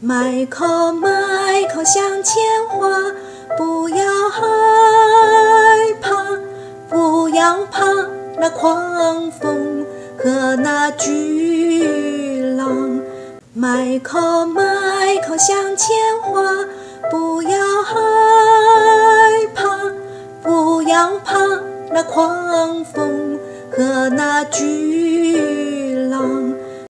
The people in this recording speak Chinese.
迈克迈克向前滑不要害怕不要怕那狂风和那巨浪迈克迈克向前滑不要害怕不要怕那狂风和那巨